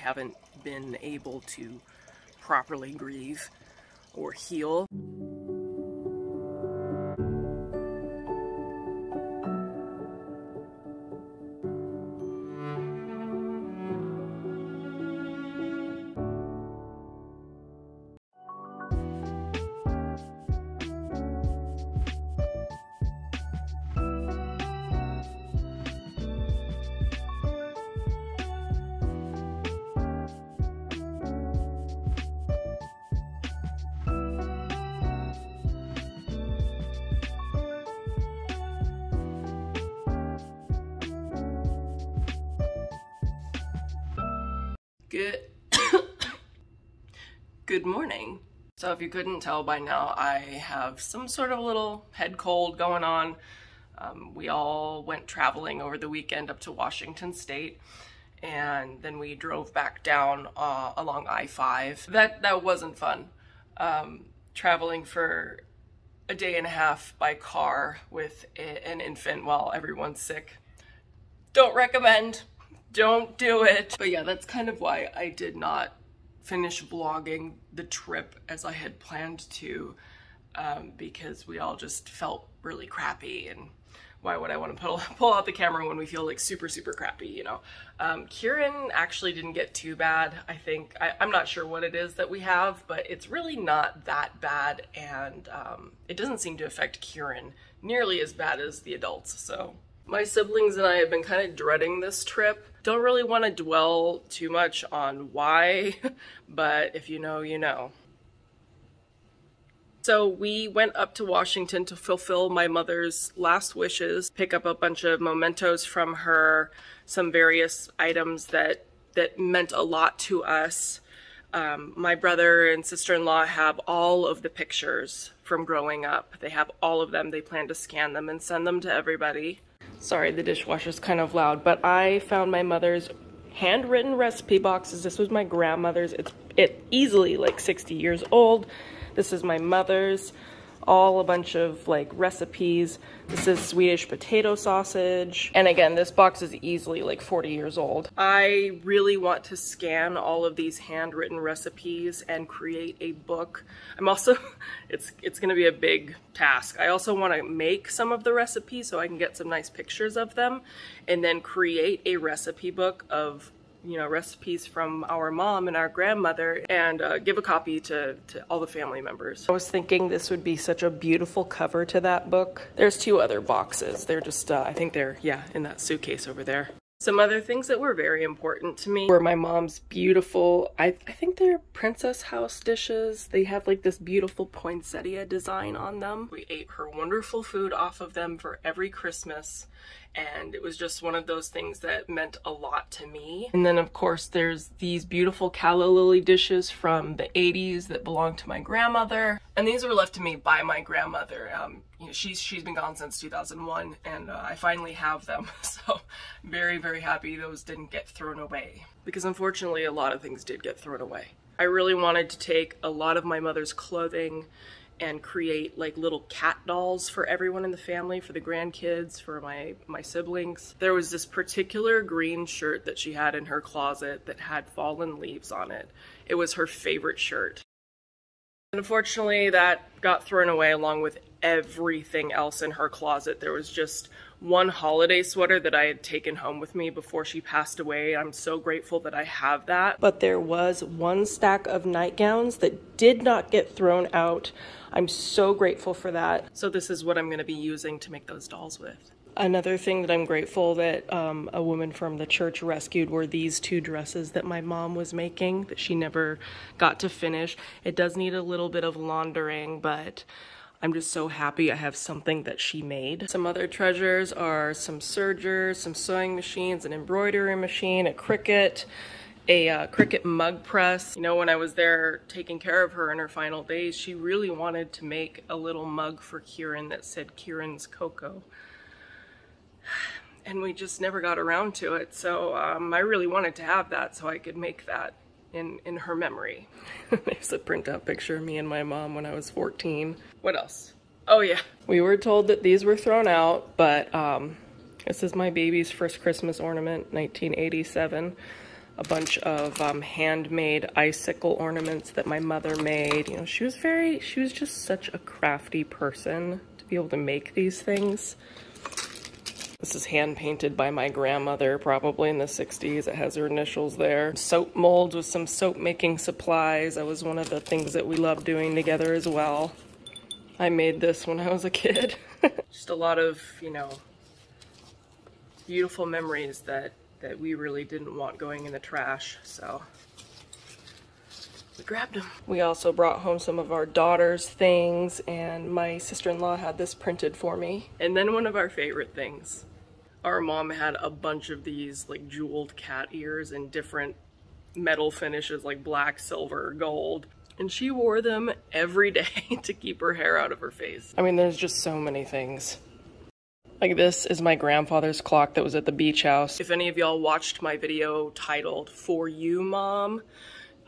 haven't been able to properly grieve or heal. Good Good morning. So if you couldn't tell by now, I have some sort of little head cold going on. Um, we all went traveling over the weekend up to Washington State and then we drove back down uh, along I-5. That that wasn't fun. Um, traveling for a day and a half by car with a, an infant while everyone's sick. Don't recommend don't do it. But yeah, that's kind of why I did not finish vlogging the trip as I had planned to um, because we all just felt really crappy and why would I want to pull, pull out the camera when we feel like super, super crappy, you know? Um, Kieran actually didn't get too bad, I think. I, am not sure what it is that we have, but it's really not that bad, and um, it doesn't seem to affect Kieran nearly as bad as the adults, so my siblings and I have been kind of dreading this trip. Don't really want to dwell too much on why, but if you know, you know. So we went up to Washington to fulfill my mother's last wishes, pick up a bunch of mementos from her, some various items that that meant a lot to us. Um, my brother and sister-in-law have all of the pictures from growing up. They have all of them. They plan to scan them and send them to everybody. Sorry, the dishwasher's kind of loud, but I found my mother's handwritten recipe boxes. This was my grandmother's. It's it easily like 60 years old. This is my mother's all a bunch of like recipes. This is Swedish potato sausage. And again, this box is easily like 40 years old. I really want to scan all of these handwritten recipes and create a book. I'm also, it's, it's gonna be a big task. I also wanna make some of the recipes so I can get some nice pictures of them and then create a recipe book of you know, recipes from our mom and our grandmother and uh, give a copy to, to all the family members. I was thinking this would be such a beautiful cover to that book. There's two other boxes. They're just, uh, I think they're, yeah, in that suitcase over there. Some other things that were very important to me were my mom's beautiful, I, I think they're Princess House dishes. They have like this beautiful poinsettia design on them. We ate her wonderful food off of them for every Christmas and it was just one of those things that meant a lot to me. And then of course there's these beautiful calla lily dishes from the 80s that belonged to my grandmother. And these were left to me by my grandmother. Um, she's, she's been gone since 2001 and uh, I finally have them. So very, very happy those didn't get thrown away. Because unfortunately a lot of things did get thrown away. I really wanted to take a lot of my mother's clothing and create like little cat dolls for everyone in the family, for the grandkids, for my, my siblings. There was this particular green shirt that she had in her closet that had fallen leaves on it. It was her favorite shirt. Unfortunately, that got thrown away along with everything else in her closet. There was just one holiday sweater that I had taken home with me before she passed away. I'm so grateful that I have that. But there was one stack of nightgowns that did not get thrown out. I'm so grateful for that. So this is what I'm gonna be using to make those dolls with. Another thing that I'm grateful that um, a woman from the church rescued were these two dresses that my mom was making that she never got to finish. It does need a little bit of laundering, but I'm just so happy I have something that she made. Some other treasures are some sergers, some sewing machines, an embroidery machine, a Cricut, a uh, Cricut mug press. You know, when I was there taking care of her in her final days, she really wanted to make a little mug for Kieran that said Kieran's Cocoa and we just never got around to it. So um, I really wanted to have that so I could make that in, in her memory. There's a printout picture of me and my mom when I was 14. What else? Oh yeah, we were told that these were thrown out, but um, this is my baby's first Christmas ornament, 1987. a bunch of um, handmade icicle ornaments that my mother made. You know, she was very, she was just such a crafty person to be able to make these things. This is hand painted by my grandmother, probably in the 60s. It has her initials there. Soap molds with some soap making supplies. That was one of the things that we loved doing together as well. I made this when I was a kid. Just a lot of, you know, beautiful memories that, that we really didn't want going in the trash, so we grabbed them. We also brought home some of our daughter's things, and my sister-in-law had this printed for me. And then one of our favorite things. Our mom had a bunch of these like jeweled cat ears in different metal finishes like black, silver, gold and she wore them every day to keep her hair out of her face. I mean, there's just so many things. Like this is my grandfather's clock that was at the beach house. If any of y'all watched my video titled For You Mom,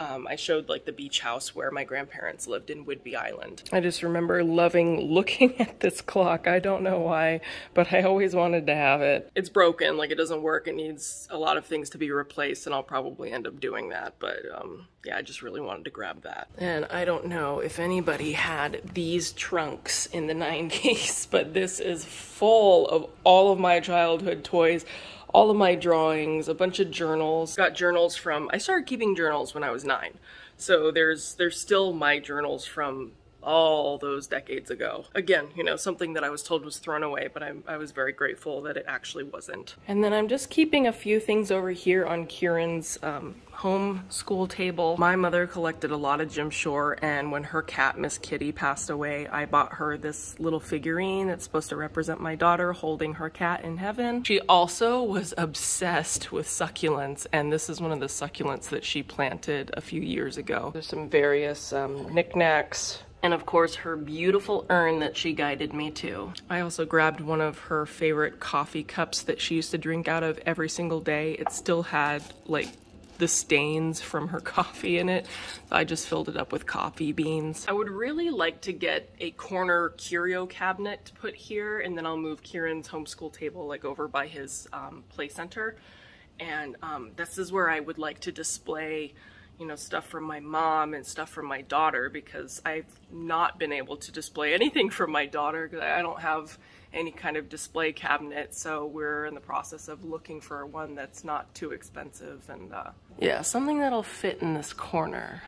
um, I showed like the beach house where my grandparents lived in Whidbey Island. I just remember loving looking at this clock. I don't know why, but I always wanted to have it. It's broken, like it doesn't work. It needs a lot of things to be replaced and I'll probably end up doing that. But um, yeah, I just really wanted to grab that. And I don't know if anybody had these trunks in the 90s, but this is full of all of my childhood toys all of my drawings, a bunch of journals. Got journals from, I started keeping journals when I was nine. So there's, there's still my journals from all those decades ago. Again, you know, something that I was told was thrown away, but I'm, I was very grateful that it actually wasn't. And then I'm just keeping a few things over here on Kieran's um, home school table. My mother collected a lot of Jim Shore and when her cat, Miss Kitty, passed away, I bought her this little figurine that's supposed to represent my daughter holding her cat in heaven. She also was obsessed with succulents and this is one of the succulents that she planted a few years ago. There's some various um, knickknacks, and of course her beautiful urn that she guided me to. I also grabbed one of her favorite coffee cups that she used to drink out of every single day. It still had like the stains from her coffee in it. I just filled it up with coffee beans. I would really like to get a corner curio cabinet to put here and then I'll move Kieran's homeschool table like over by his um, play center. And um, this is where I would like to display you know, stuff from my mom and stuff from my daughter because I've not been able to display anything from my daughter because I don't have any kind of display cabinet. So we're in the process of looking for one that's not too expensive and uh, yeah, something that'll fit in this corner.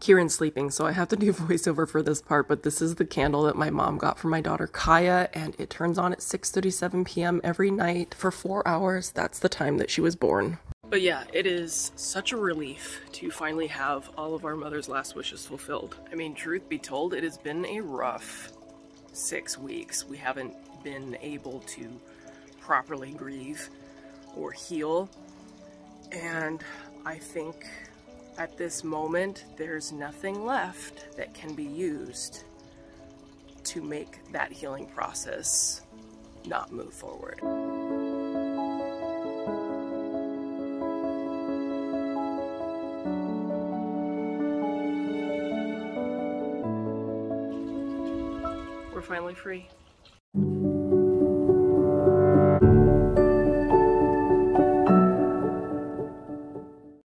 Kieran's sleeping, so I have to do voiceover for this part, but this is the candle that my mom got for my daughter Kaia, and it turns on at 6.37 p.m. every night for four hours. That's the time that she was born. But yeah, it is such a relief to finally have all of our mother's last wishes fulfilled. I mean, truth be told, it has been a rough six weeks. We haven't been able to properly grieve or heal. And I think at this moment, there's nothing left that can be used to make that healing process not move forward. Finally free.